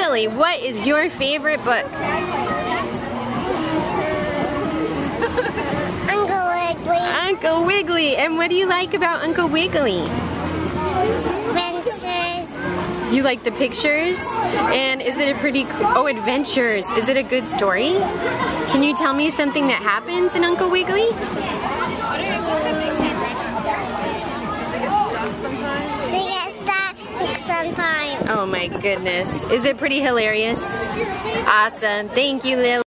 Lily, what is your favorite book? Uncle Wiggly. Uncle Wiggly. And what do you like about Uncle Wiggly? Adventures. You like the pictures? And is it a pretty, oh, adventures. Is it a good story? Can you tell me something that happens in Uncle Wiggly? Oh my goodness. Is it pretty hilarious? Awesome. Thank you, Lily.